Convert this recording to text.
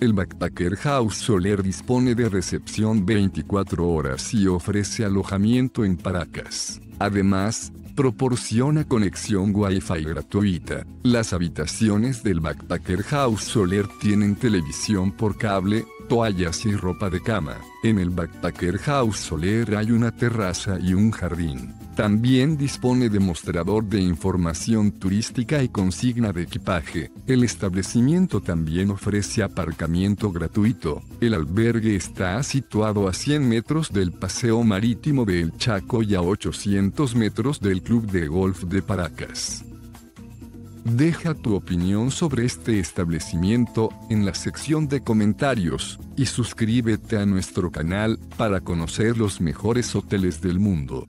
El Backpacker House Soler dispone de recepción 24 horas y ofrece alojamiento en Paracas. Además, proporciona conexión Wi-Fi gratuita. Las habitaciones del Backpacker House Soler tienen televisión por cable, toallas y ropa de cama. En el Backpacker House Soler hay una terraza y un jardín. También dispone de mostrador de información turística y consigna de equipaje. El establecimiento también ofrece aparcamiento gratuito. El albergue está situado a 100 metros del Paseo Marítimo de El Chaco y a 800 metros del Club de Golf de Paracas. Deja tu opinión sobre este establecimiento en la sección de comentarios y suscríbete a nuestro canal para conocer los mejores hoteles del mundo.